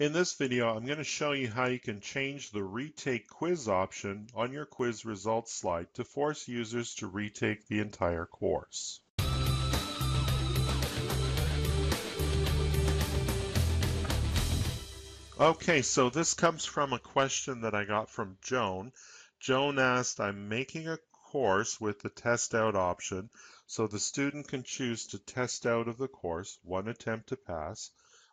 In this video, I'm going to show you how you can change the retake quiz option on your quiz results slide to force users to retake the entire course. Okay, so this comes from a question that I got from Joan. Joan asked, I'm making a course with the test out option, so the student can choose to test out of the course, one attempt to pass,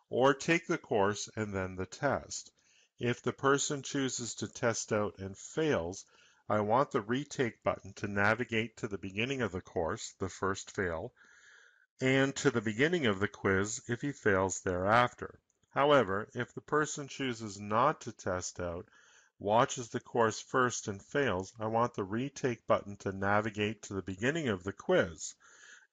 or take the course and then the test. If the person chooses to test out and fails, I want the retake button to navigate to the beginning of the course, the first fail, and to the beginning of the quiz if he fails thereafter. However, if the person chooses not to test out, watches the course first and fails, I want the retake button to navigate to the beginning of the quiz.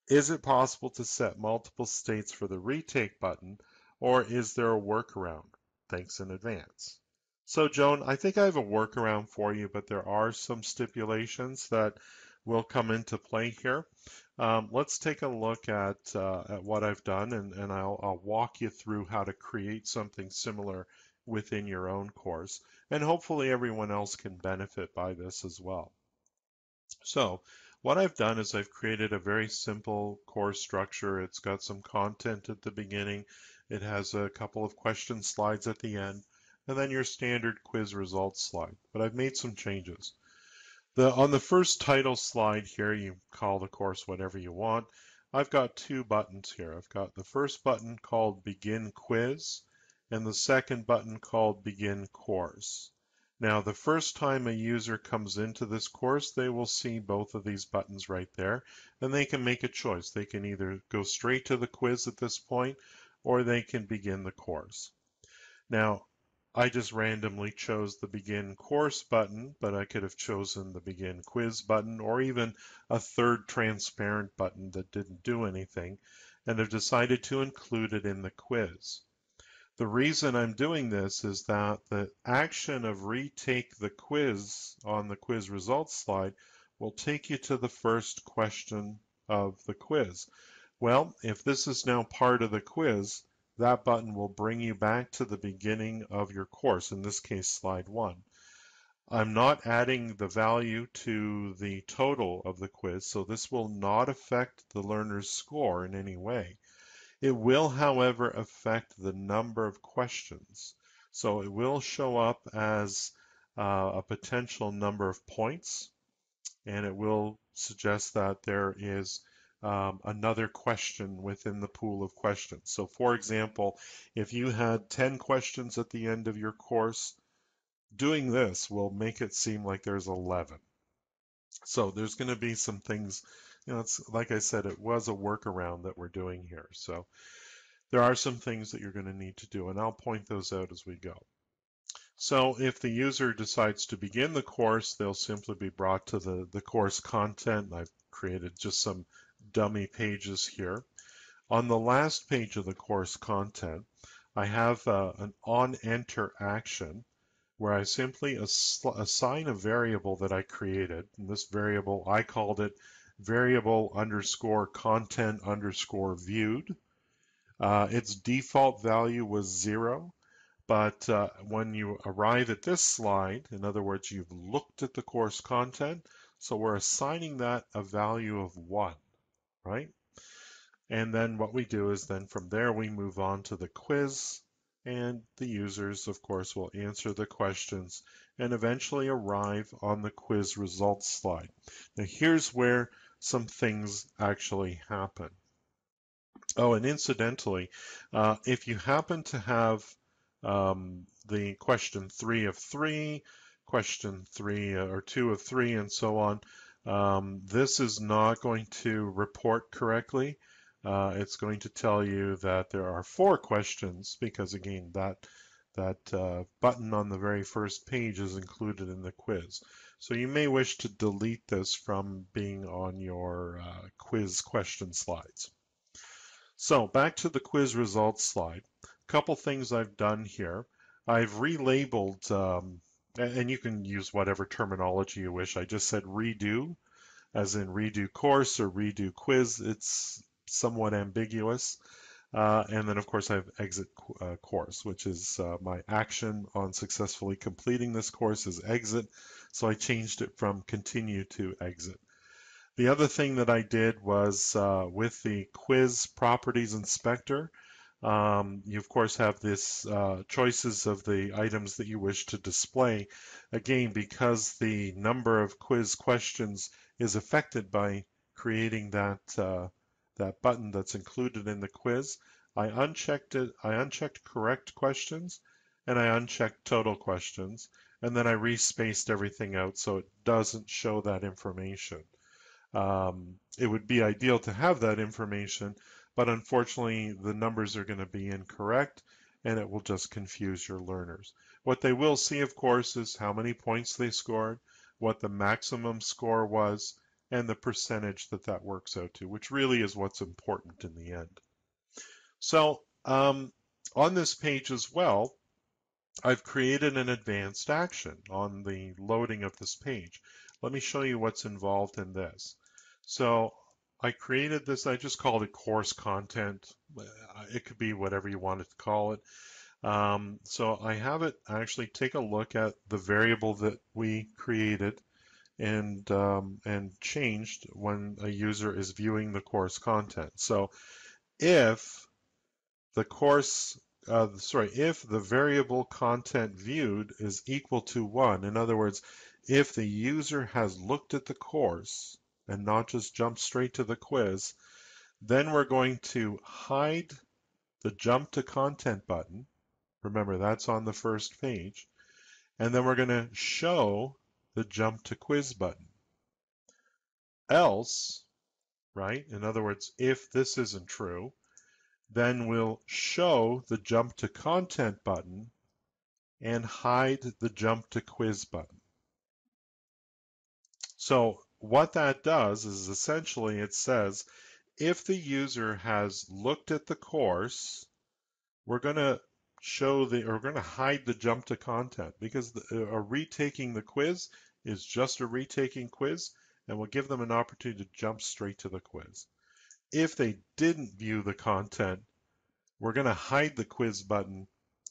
Is it possible to set multiple states for the retake button or is there a workaround? Thanks in advance. So Joan, I think I have a workaround for you, but there are some stipulations that will come into play here. Um, let's take a look at, uh, at what I've done and, and I'll, I'll walk you through how to create something similar within your own course. And hopefully everyone else can benefit by this as well. So what I've done is I've created a very simple course structure. It's got some content at the beginning. It has a couple of question slides at the end, and then your standard quiz results slide. But I've made some changes. The, on the first title slide here, you call the course whatever you want. I've got two buttons here. I've got the first button called Begin Quiz and the second button called Begin Course. Now, the first time a user comes into this course, they will see both of these buttons right there, and they can make a choice. They can either go straight to the quiz at this point, or they can begin the course. Now, I just randomly chose the begin course button, but I could have chosen the begin quiz button or even a third transparent button that didn't do anything and have decided to include it in the quiz. The reason I'm doing this is that the action of retake the quiz on the quiz results slide will take you to the first question of the quiz. Well, if this is now part of the quiz, that button will bring you back to the beginning of your course, in this case, slide one. I'm not adding the value to the total of the quiz, so this will not affect the learner's score in any way. It will, however, affect the number of questions. So it will show up as uh, a potential number of points, and it will suggest that there is um, another question within the pool of questions. So for example, if you had 10 questions at the end of your course, doing this will make it seem like there's 11. So there's going to be some things, you know, it's like I said, it was a workaround that we're doing here. So there are some things that you're going to need to do, and I'll point those out as we go. So if the user decides to begin the course, they'll simply be brought to the, the course content. I've created just some dummy pages here. On the last page of the course content, I have uh, an on enter action where I simply ass assign a variable that I created. And this variable, I called it variable underscore content underscore viewed. Uh, its default value was zero, but uh, when you arrive at this slide, in other words, you've looked at the course content, so we're assigning that a value of one right? And then what we do is then from there we move on to the quiz and the users of course will answer the questions and eventually arrive on the quiz results slide. Now here's where some things actually happen. Oh, and incidentally, uh, if you happen to have um, the question three of three, question three uh, or two of three, and so on, um, this is not going to report correctly. Uh, it's going to tell you that there are four questions because again that that uh, button on the very first page is included in the quiz. So you may wish to delete this from being on your uh, quiz question slides. So back to the quiz results slide. A couple things I've done here. I've relabeled um, and you can use whatever terminology you wish. I just said redo, as in redo course or redo quiz. It's somewhat ambiguous. Uh, and then of course I have exit uh, course, which is uh, my action on successfully completing this course is exit. So I changed it from continue to exit. The other thing that I did was uh, with the quiz properties inspector, um, you of course have this uh, choices of the items that you wish to display. Again, because the number of quiz questions is affected by creating that uh, that button that's included in the quiz, I unchecked it. I unchecked correct questions, and I unchecked total questions, and then I respaced everything out so it doesn't show that information. Um, it would be ideal to have that information, but unfortunately the numbers are going to be incorrect and it will just confuse your learners. What they will see, of course, is how many points they scored, what the maximum score was, and the percentage that that works out to, which really is what's important in the end. So um, on this page as well, I've created an advanced action on the loading of this page. Let me show you what's involved in this. So I created this, I just called it course content. It could be whatever you wanted to call it. Um, so I have it actually take a look at the variable that we created and um, and changed when a user is viewing the course content. So if the course, uh, sorry, if the variable content viewed is equal to one, in other words, if the user has looked at the course and not just jump straight to the quiz, then we're going to hide the jump to content button. Remember, that's on the first page. And then we're going to show the jump to quiz button. Else, right, in other words, if this isn't true, then we'll show the jump to content button and hide the jump to quiz button. So what that does is essentially it says if the user has looked at the course, we're going to show the, or we're going to hide the jump to content because the, a retaking the quiz is just a retaking quiz and we'll give them an opportunity to jump straight to the quiz. If they didn't view the content, we're going to hide the quiz button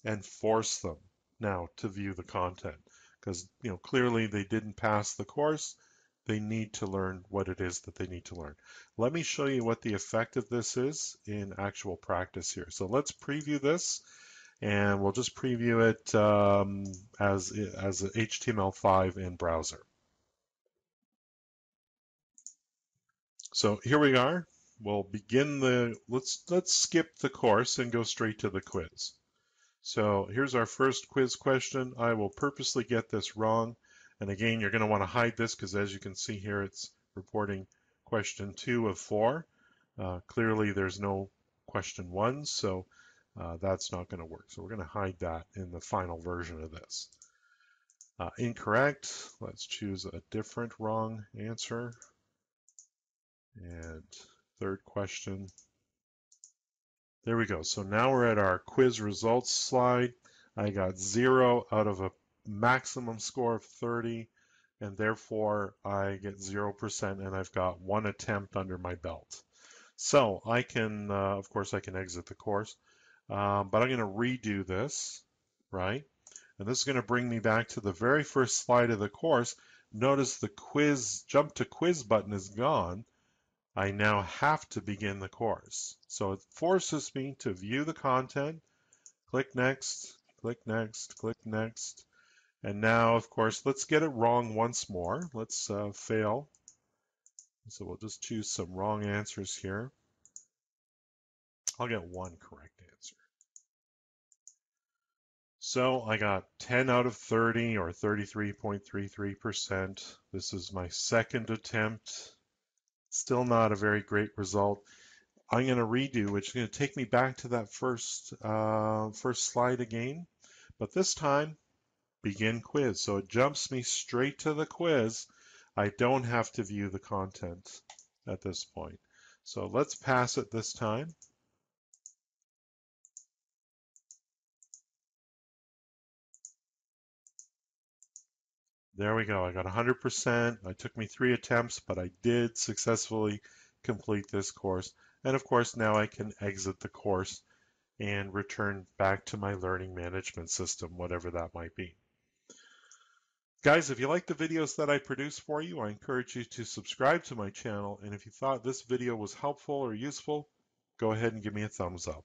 and force them now to view the content because you know clearly they didn't pass the course they need to learn what it is that they need to learn. Let me show you what the effect of this is in actual practice here. So let's preview this and we'll just preview it um, as, as HTML5 in browser. So here we are. We'll begin the, let's, let's skip the course and go straight to the quiz. So here's our first quiz question. I will purposely get this wrong and again, you're going to want to hide this because as you can see here, it's reporting question two of four. Uh, clearly, there's no question one, so uh, that's not going to work. So we're going to hide that in the final version of this. Uh, incorrect. Let's choose a different wrong answer. And third question. There we go. So now we're at our quiz results slide. I got zero out of a maximum score of 30, and therefore I get 0% and I've got one attempt under my belt. So I can, uh, of course, I can exit the course, um, but I'm going to redo this, right? And this is going to bring me back to the very first slide of the course. Notice the quiz, jump to quiz button is gone. I now have to begin the course. So it forces me to view the content, click next, click next, click next, and now, of course, let's get it wrong once more. Let's uh, fail. So we'll just choose some wrong answers here. I'll get one correct answer. So I got 10 out of 30 or 33.33%. This is my second attempt. Still not a very great result. I'm going to redo, which is going to take me back to that first, uh, first slide again. But this time, begin quiz. So it jumps me straight to the quiz. I don't have to view the content at this point. So let's pass it this time. There we go. I got 100%. It took me three attempts, but I did successfully complete this course. And of course, now I can exit the course and return back to my learning management system, whatever that might be. Guys, if you like the videos that I produce for you, I encourage you to subscribe to my channel. And if you thought this video was helpful or useful, go ahead and give me a thumbs up.